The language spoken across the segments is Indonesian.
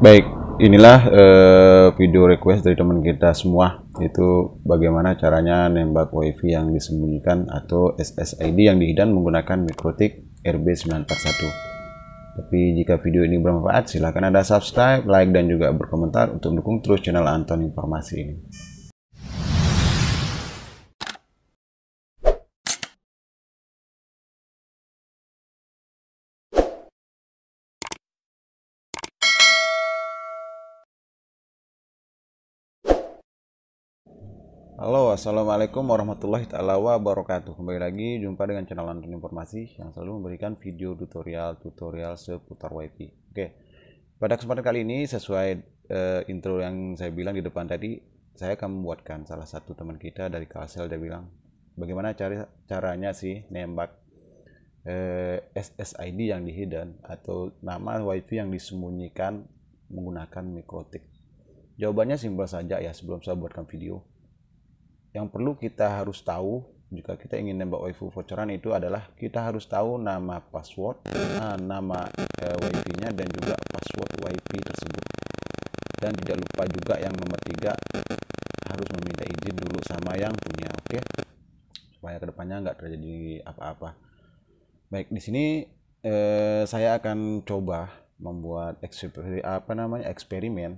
Baik, inilah eh, video request dari teman kita semua itu bagaimana caranya nembak wifi yang disembunyikan atau SSID yang dihidang menggunakan mikrotik RB941. Tapi jika video ini bermanfaat, silahkan Anda subscribe, like, dan juga berkomentar untuk mendukung terus channel Anton Informasi ini. Halo, assalamualaikum warahmatullahi taala wabarakatuh. Kembali lagi jumpa dengan channel Anton Informasi yang selalu memberikan video tutorial-tutorial seputar WiFi. Oke, pada kesempatan kali ini sesuai uh, intro yang saya bilang di depan tadi, saya akan membuatkan salah satu teman kita dari Kalsel dia bilang bagaimana cara caranya sih nembak uh, eh, SSID yang di hidden atau nama WiFi yang disembunyikan menggunakan mikrotik. Jawabannya simpel saja ya sebelum saya buatkan video yang perlu kita harus tahu jika kita ingin nembak wifi voucheran itu adalah kita harus tahu nama password, nah, nama eh, wifi-nya dan juga password wifi tersebut. Dan tidak lupa juga yang nomor tiga harus meminta izin dulu sama yang punya, oke? Okay? Supaya ke depannya nggak terjadi apa-apa. Baik, di sini eh, saya akan coba membuat eksperimen apa namanya eksperimen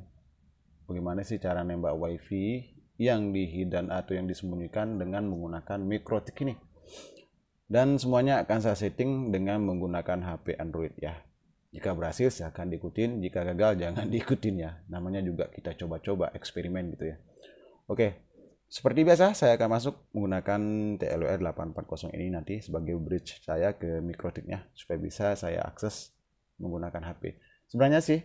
bagaimana sih cara nembak wifi yang dihidang atau yang disembunyikan dengan menggunakan mikrotik ini. Dan semuanya akan saya setting dengan menggunakan HP Android ya. Jika berhasil silahkan diikutin, jika gagal jangan diikutin ya. Namanya juga kita coba-coba eksperimen gitu ya. Oke, seperti biasa saya akan masuk menggunakan TLR 840 ini nanti sebagai bridge saya ke mikrotiknya supaya bisa saya akses menggunakan HP. Sebenarnya sih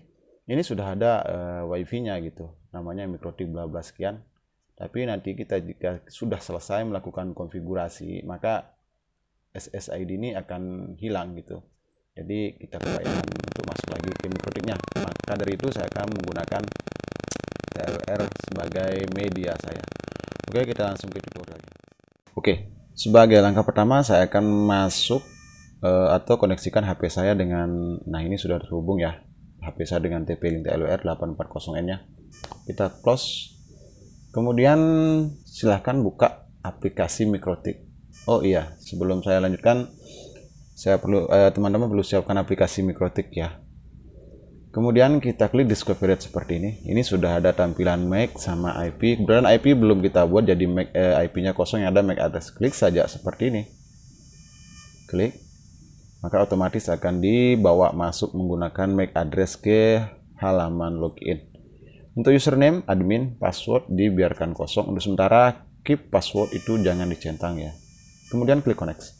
ini sudah ada uh, wifi-nya gitu, namanya mikrotik bla bla sekian tapi nanti kita jika sudah selesai melakukan konfigurasi, maka SSID ini akan hilang gitu. Jadi kita kebayang untuk masuk lagi ke mikrotiknya. Maka dari itu saya akan menggunakan TLR sebagai media saya. Oke, kita langsung ke tutorialnya. Oke, sebagai langkah pertama saya akan masuk uh, atau koneksikan HP saya dengan nah ini sudah terhubung ya. HP saya dengan TP-Link TLR 840N-nya. Kita close Kemudian silahkan buka aplikasi Mikrotik. Oh iya, sebelum saya lanjutkan, saya perlu eh, teman-teman eh, perlu siapkan aplikasi Mikrotik ya. Kemudian kita klik discovery seperti ini. Ini sudah ada tampilan MAC sama IP. Kemudian IP belum kita buat jadi MAC eh, IP-nya kosong yang ada MAC address. Klik saja seperti ini. Klik. Maka otomatis akan dibawa masuk menggunakan MAC address ke halaman login. Untuk username, admin, password dibiarkan kosong. Untuk sementara, keep password itu jangan dicentang ya. Kemudian klik connect.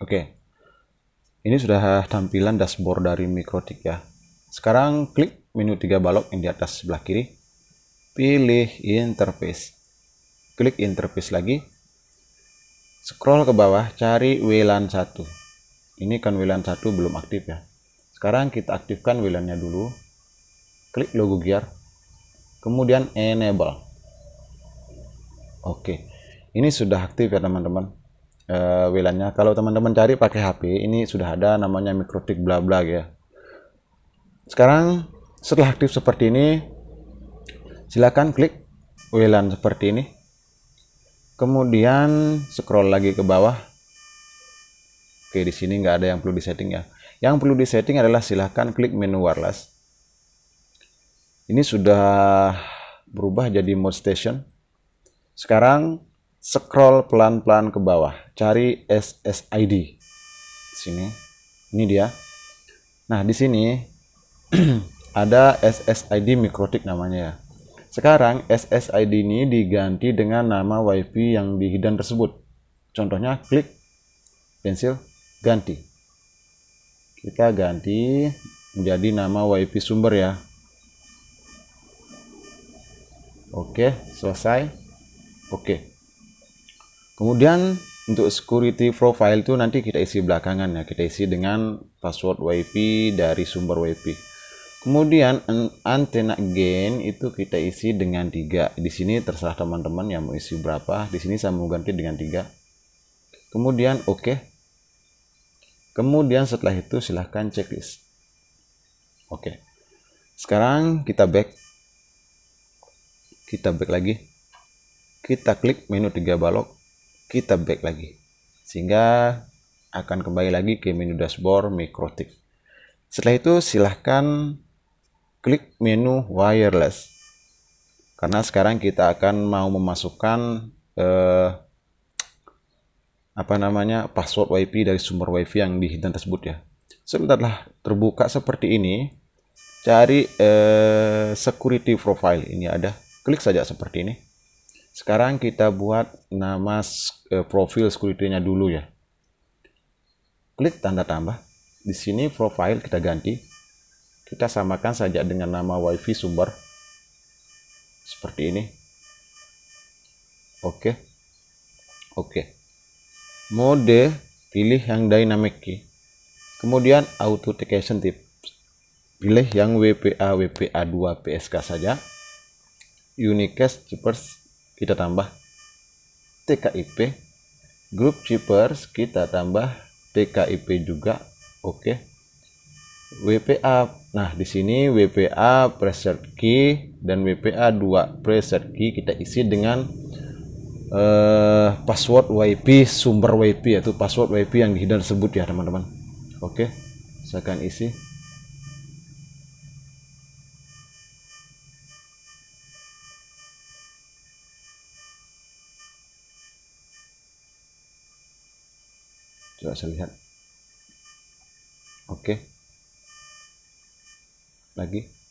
Oke. Ini sudah tampilan dashboard dari Mikrotik ya. Sekarang klik menu tiga balok yang di atas sebelah kiri. Pilih interface. Klik interface lagi. Scroll ke bawah, cari WLAN 1. Ini kan WLAN 1 belum aktif ya sekarang kita aktifkan WLAN-nya dulu. Klik logo gear. Kemudian enable. Oke. Ini sudah aktif ya teman-teman. Uh, WLAN-nya. Kalau teman-teman cari pakai HP, ini sudah ada namanya mikrotik bla bla ya. Sekarang setelah aktif seperti ini, silakan klik WLAN seperti ini. Kemudian scroll lagi ke bawah. Oke, di sini nggak ada yang perlu disetting ya. Yang perlu disetting adalah silahkan klik menu wireless. Ini sudah berubah jadi mode station. Sekarang scroll pelan-pelan ke bawah, cari SSID. Sini. Ini dia. Nah, di sini ada SSID mikrotik namanya ya. Sekarang SSID ini diganti dengan nama WiFi yang di hidden tersebut. Contohnya klik pensil ganti kita ganti menjadi nama WiFi sumber ya. Oke selesai. Oke. Kemudian untuk security profile itu nanti kita isi belakangan ya. Kita isi dengan password WiFi dari sumber WiFi kemudian antena gain itu kita isi dengan tiga. Di sini terserah teman-teman yang mau isi berapa. Di sini saya mau ganti dengan tiga. Kemudian oke. okay kemudian setelah itu silahkan checklist. Oke. Sekarang kita back. Kita back lagi. Kita klik menu tiga balok. Kita back lagi. Sehingga akan kembali lagi ke menu dashboard mikrotik setelah itu silahkan klik menu wireless. Karena sekarang kita akan mau memasukkan eh, apa namanya password WiFi dari sumber WiFi yang di hidden tersebut ya. Sebentarlah terbuka seperti ini. Cari eh, security profile. Ini ada. Klik saja seperti ini. Sekarang kita buat nama uh, profil security-nya dulu ya. Klik tanda tambah. Di sini profile kita ganti. Kita samakan saja dengan nama wifi sumber. Seperti ini. Oke. Oke mode pilih yang dynamic key. Kemudian authentication tip. Pilih yang WPA WPA 2 PSK saja. Unicast chippers kita tambah. TKIP grup chippers kita tambah. TKIP juga oke. WPA nah di sini WPA preset key dan WPA 2 preset key kita isi dengan uh, password WiFi sumber WiFi yaitu password WiFi yang hidden tersebut ya teman-teman. Oke saya akan isi. Coba saya lihat. Oke. Lagi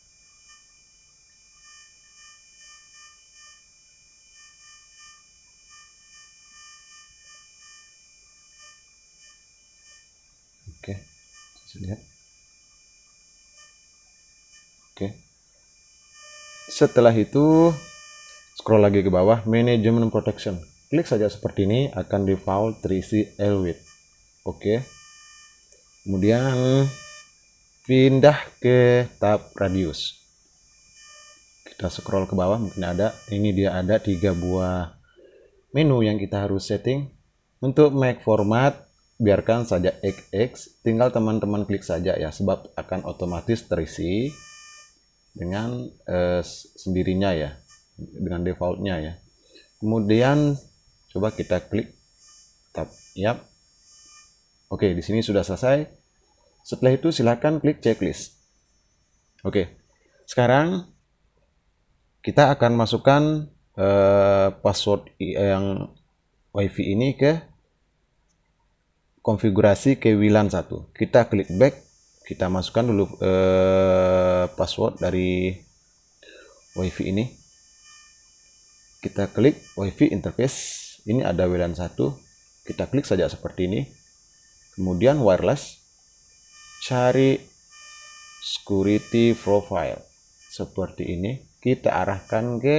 oke saya lihat. Oke. Setelah itu scroll lagi ke bawah manajemen protection. Klik saja seperti ini akan default terisi Elwit. Oke. Kemudian pindah ke tab radius. Kita scroll ke bawah mungkin ada. Ini dia ada tiga buah menu yang kita harus setting untuk make format biarkan saja XX tinggal teman-teman klik saja ya sebab akan otomatis terisi dengan eh, sendirinya ya dengan defaultnya ya kemudian coba kita klik tab yap Oke, di sini sudah selesai. Setelah itu silakan klik checklist. Oke, sekarang kita akan masukkan uh, password yang WiFi ini ke konfigurasi ke WLAN 1. Kita klik back, kita masukkan dulu uh, password dari WiFi ini. Kita klik WiFi interface. Ini ada WLAN 1. Kita klik saja seperti ini kemudian wireless cari security profile seperti ini kita arahkan ke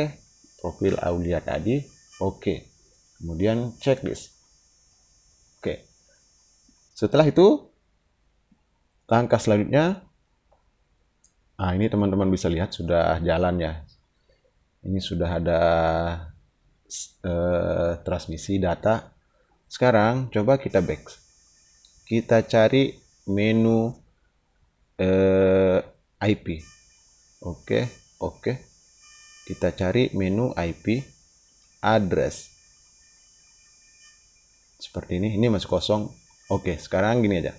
profil Aulia tadi oke kemudian checklist setelah itu langkah selanjutnya nah ini teman-teman bisa lihat sudah jalan ya. Ini sudah ada uh, transmisi data. Sekarang coba kita back. Kita cari menu eh, IP oke oke. Kita cari menu IP address. Seperti ini ini masih kosong oke sekarang gini aja.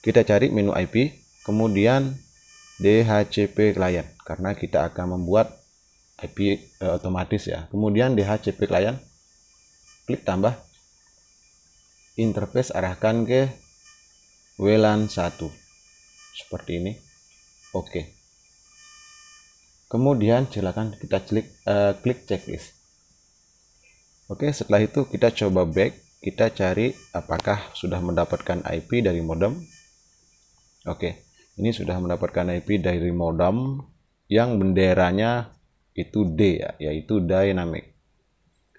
Kita cari menu IP kemudian DHCP client karena kita akan membuat IP eh, otomatis ya. Kemudian DHCP client klik tambah. Interface arahkan ke WLAN 1 seperti ini. Oke. Kemudian silakan kita klik uh, klik checklist. Oke setelah itu kita coba back kita cari apakah sudah mendapatkan IP dari modem. Oke ini sudah mendapatkan IP dari modem yang benderanya itu D ya yaitu dynamic.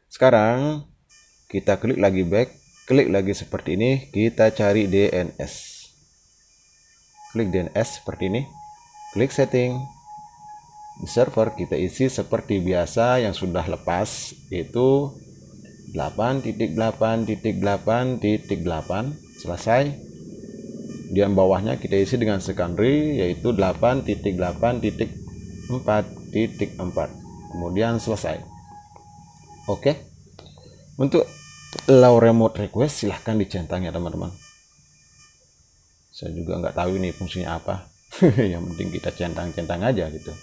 Sekarang kita klik lagi back klik lagi seperti ini kita cari DNS klik DNS seperti ini klik setting. Di server kita isi seperti biasa yang sudah lepas yaitu 8.8.8.8 selesai. Kemudian bawahnya kita isi dengan secondary yaitu 8.8.4.4 kemudian selesai. Oke? Untuk allow remote request silahkan dicentang ya teman-teman. Saya juga nggak tahu ini fungsinya apa. Yang penting kita centang-centang aja gitu.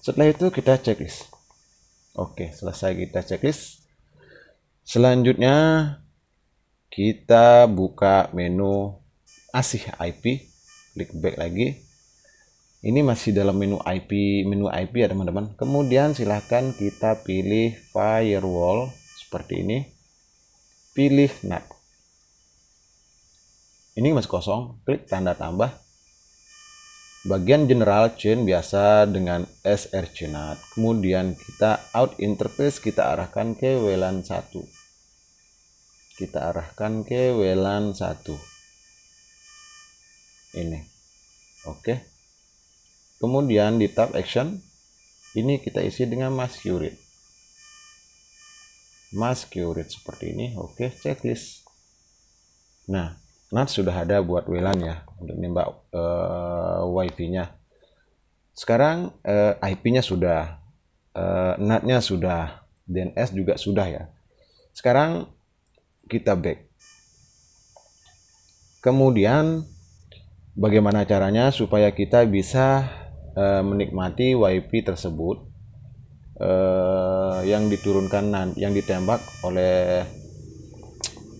Setelah itu kita checklist. Oke selesai kita checklist selanjutnya kita buka menu asih IP klik back lagi. Ini masih dalam menu IP menu IP ya teman-teman. Kemudian silahkan kita pilih firewall seperti ini. Pilih NAT ini masih kosong. Klik tanda tambah bagian general chain biasa dengan src NAT kemudian kita out interface kita arahkan ke WLAN 1 kita arahkan ke WLAN 1 ini. Oke. Kemudian di tab action ini kita isi dengan mask curate mask curate seperti ini. Oke checklist. Nah NAT sudah ada buat WLAN ya untuk nembak uh, wifi nya sekarang uh, eh, IP nya sudah uh, NAT nya sudah DNS juga sudah ya. Sekarang kita back kemudian bagaimana caranya supaya kita bisa uh, menikmati WiFi tersebut uh, yang diturunkan yang ditembak oleh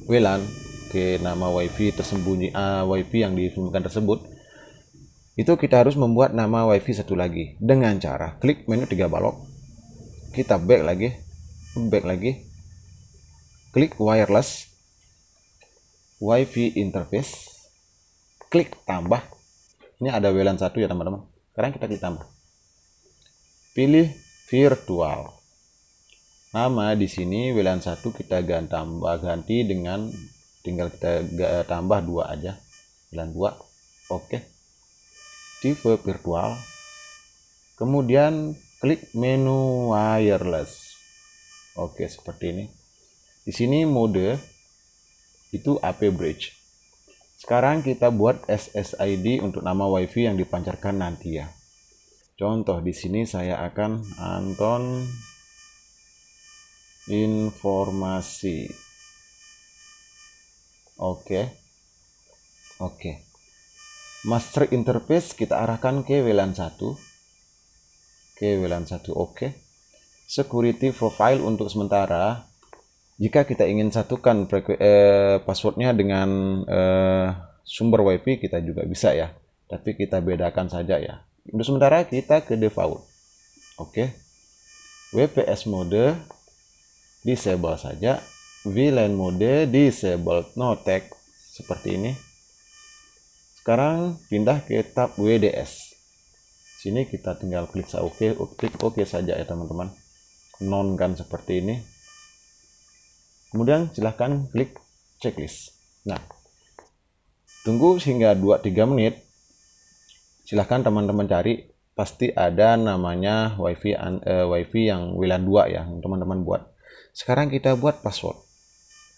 WLAN ke nama WiFi tersembunyi uh, WiFi yang disembunyikan tersebut itu kita harus membuat nama WiFi satu lagi. Dengan cara klik menu tiga balok kita back lagi back lagi klik wireless WiFi interface klik tambah. Ini ada WLAN satu ya teman-teman. Sekarang kita klik tambah. Pilih virtual. Nama di sini WLAN satu kita ganti tambah ganti dengan tinggal kita tambah dua aja. WLAN dua oke. Tipe virtual. Kemudian klik menu wireless. Oke seperti ini. Di sini mode itu AP bridge. Sekarang kita buat SSID untuk nama WiFi yang dipancarkan nanti ya. Contoh di sini saya akan Anton informasi. Oke. Oke. Master interface kita arahkan ke WLAN 1. Ke WLAN 1 oke. Security profile untuk sementara jika kita ingin satukan eh, passwordnya dengan eh, sumber WiFi kita juga bisa ya tapi kita bedakan saja ya untuk sementara kita ke default oke WPS mode disable saja VLAN mode disable no tag seperti ini sekarang pindah ke tab WDS sini kita tinggal klik OK klik OK saja ya teman-teman non kan seperti ini Kemudian silahkan klik checklist. Nah, tunggu hingga 2-3 menit. Silahkan teman-teman cari pasti ada namanya wifi uh, wifi yang WLAN 2 ya teman-teman buat. Sekarang kita buat password.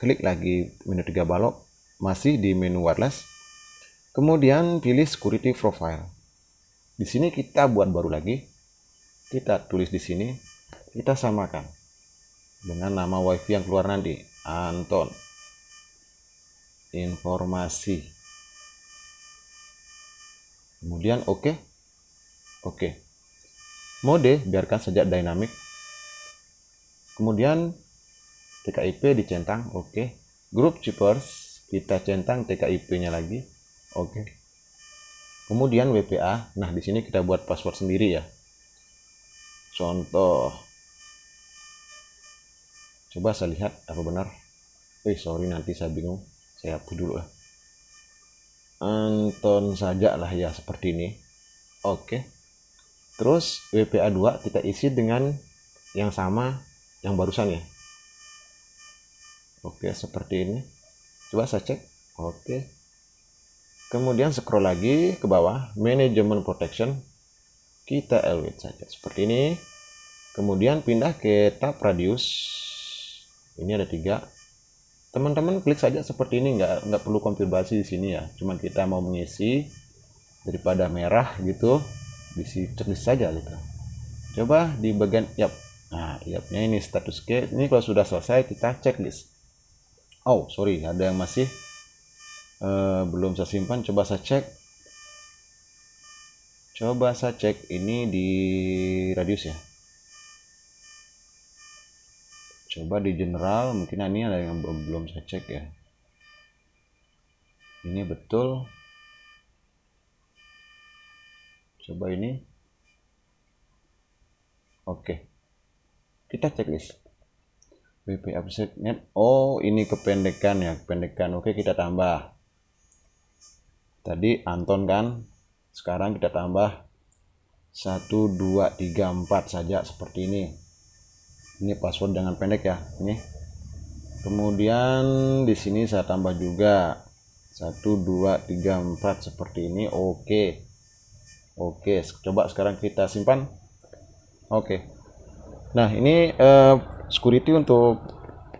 Klik lagi menu 3 balok, masih di menu wireless. Kemudian pilih security profile. Di sini kita buat baru lagi. Kita tulis di sini, kita samakan dengan nama wifi yang keluar nanti Anton informasi kemudian oke okay. oke okay. mode biarkan saja dynamic kemudian TKIP dicentang oke. Okay. grup chippers kita centang TKIP nya lagi oke. Okay. kemudian WPA nah di sini kita buat password sendiri ya. Contoh. Coba saya lihat apa benar. Eh sorry nanti saya bingung. Saya hapus dulu lah. Anton saja lah ya seperti ini. Oke. Terus WPA 2 kita isi dengan yang sama yang barusan ya oke seperti ini. Coba saya cek. Oke. Kemudian scroll lagi ke bawah. Manajemen protection. Kita elevate saja. Seperti ini. Kemudian pindah ke tab radius. Ini ada tiga. Teman-teman klik saja seperti ini. Nggak nggak perlu konfirmasi di sini ya. Cuma kita mau mengisi daripada merah gitu. Bisi checklist saja gitu. Coba di bagian yap. Nah yapnya ini status ke. Ini kalau sudah selesai kita checklist oh sorry ada yang masih? Uh, belum saya simpan coba saya cek. Coba saya cek ini di radius ya? Coba di general mungkin ini ada yang belum saya cek ya. Ini betul. Coba ini. Oke kita checklist WP Upset Net. Oh ini kependekan ya kependekan. Oke kita tambah. Tadi Anton kan sekarang kita tambah 1 2 3 4 saja seperti ini. Ini password dengan pendek ya ini. Kemudian di sini saya tambah juga 1 2 3 4 seperti ini. Oke. Oke coba sekarang kita simpan. Oke. Nah ini uh, security untuk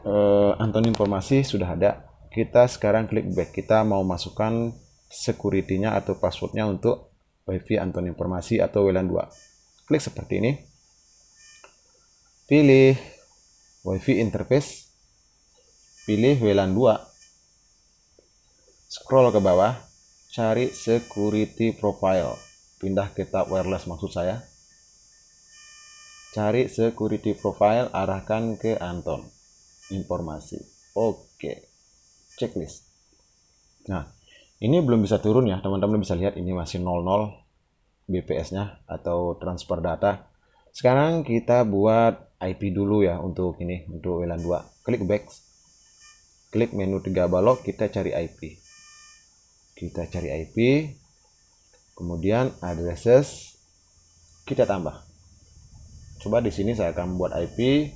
uh, Anton informasi sudah ada. Kita sekarang klik back. Kita mau masukkan security-nya atau passwordnya untuk wifi Anton informasi atau WLAN 2 klik seperti ini. Pilih WiFi interface, pilih WLAN 2, scroll ke bawah, cari security profile, pindah ke tab wireless maksud saya. Cari security profile, arahkan ke Anton. Informasi. Oke. Checklist. Nah, ini belum bisa turun ya, teman-teman bisa lihat ini masih 00 BPS-nya atau transfer data. Sekarang kita buat IP dulu ya untuk ini untuk WLAN 2 klik back klik menu tiga balok kita cari IP kita cari IP kemudian addresses kita tambah coba di sini saya akan buat IP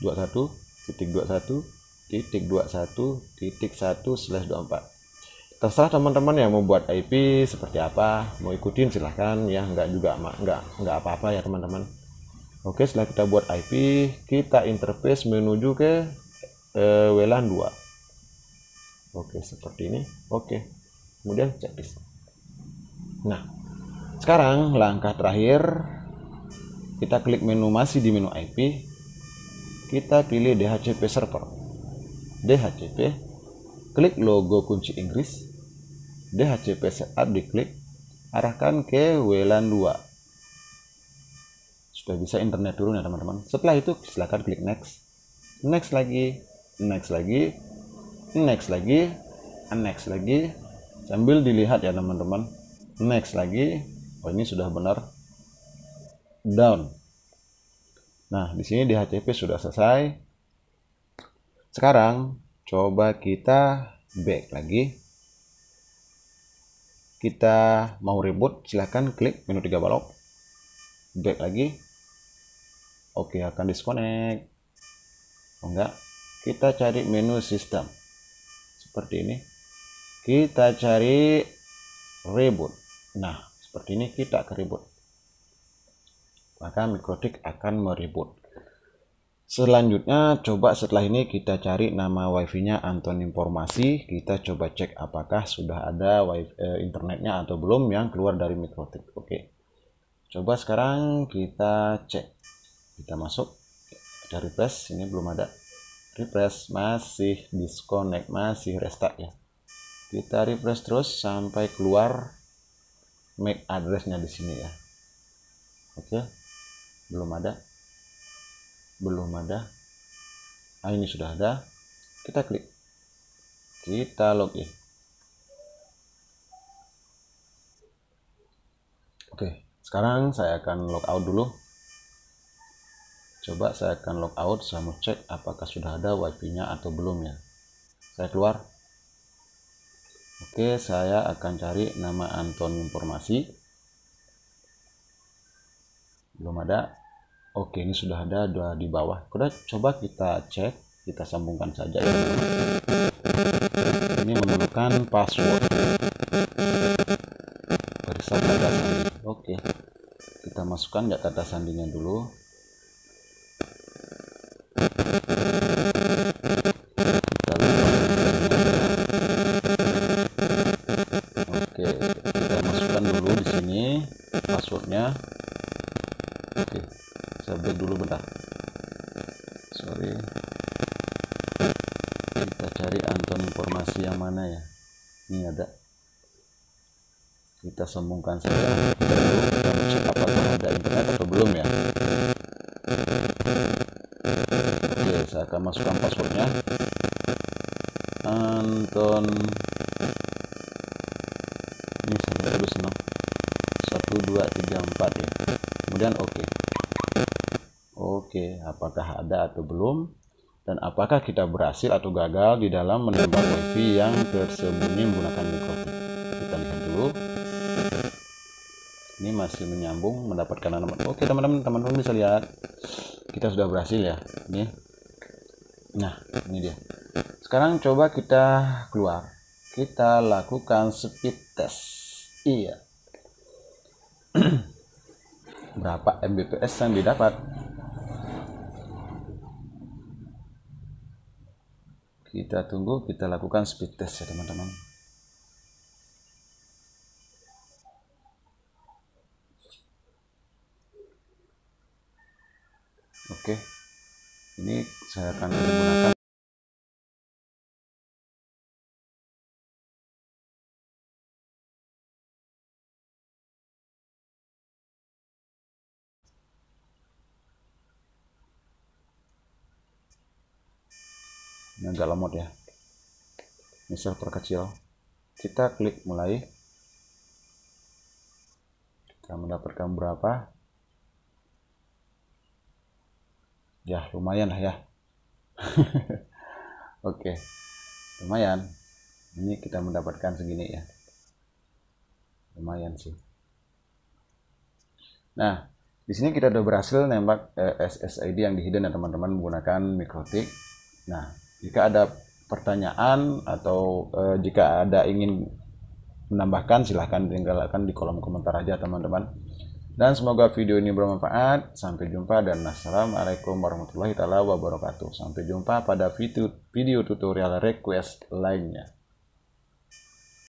21 titik 21 titik 21 titik 1 slash 24 terserah teman-teman yang mau buat IP seperti apa mau ikutin silahkan ya nggak juga nggak nggak apa-apa ya teman-teman. Oke setelah kita buat IP kita interface menuju ke uh, WLAN 2 oke seperti ini. Oke kemudian checklist. Nah sekarang langkah terakhir kita klik menu masih di menu IP kita pilih DHCP server DHCP klik logo kunci Inggris DHCP setup diklik, arahkan ke WLAN 2. Supaya bisa internet turun ya teman-teman. Setelah itu silahkan klik next. Next lagi, next lagi, next lagi, next lagi. Sambil dilihat ya teman-teman. Next lagi. Oh ini sudah benar. Down. Nah, di sini DHCP sudah selesai. Sekarang coba kita back lagi. Kita mau reboot silahkan klik menu tiga balok. Back lagi. Oke akan disconnect. Oh enggak. Kita cari menu sistem. Seperti ini. Kita cari reboot. Nah seperti ini kita ke reboot maka mikrotik akan mereboot Selanjutnya coba setelah ini kita cari nama wifi-nya Anton Informasi. Kita coba cek apakah sudah ada wifi eh, internetnya atau belum yang keluar dari Mikrotik. Oke. Coba sekarang kita cek. Kita masuk ada refresh ini belum ada. Refresh masih disconnect, masih restart ya. Kita refresh terus sampai keluar MAC addressnya di sini ya. Oke. Belum ada. Belum ada. Nah ini sudah ada. Kita klik. Kita login. Oke sekarang saya akan log out dulu. Coba saya akan log out saya mau cek apakah sudah ada wifi nya atau belum ya. Saya keluar oke saya akan cari nama Anton informasi belum ada Oke, ini sudah ada dua di bawah. Kita coba kita cek, kita sambungkan saja. Ya. Ini memerlukan password. Periksa kata sandi. Oke, kita masukkan ya kata sandinya dulu. oke kita masukkan dulu di sini passwordnya oke saya back dulu bentar sorry kita cari Anton informasi yang mana ya ini ada kita sambungkan saja kita cek apakah ada internet atau belum ya. Oke saya akan masukkan passwordnya. Anton. Ini saya dulu senang 1234 ya. Kemudian oke. Okay. oke apakah ada atau belum? Dan apakah kita berhasil atau gagal di dalam menembak wifi yang tersembunyi menggunakan mikrofon ini masih menyambung mendapatkan alamat oke teman-teman teman-teman bisa lihat. Kita sudah berhasil ya ini. Nah ini dia. Sekarang coba kita keluar. Kita lakukan speed test. Iya. Berapa Mbps yang didapat? Kita tunggu kita lakukan speed test ya teman-teman Oke, ini saya akan menggunakan ini agak lemot ya. Misal perkecil kita klik mulai. Kita mendapatkan berapa ya lumayan lah ya. Oke lumayan. Ini kita mendapatkan segini ya. Lumayan sih. Nah di sini kita udah berhasil nembak eh, SSID yang di hidden ya teman-teman menggunakan mikrotik. Nah jika ada pertanyaan atau eh, jika ada ingin menambahkan silahkan tinggalkan di kolom komentar aja teman-teman dan semoga video ini bermanfaat. Sampai jumpa dan assalamualaikum warahmatullahi wabarakatuh. Sampai jumpa pada video, tutorial request lainnya.